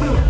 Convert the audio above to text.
Huh.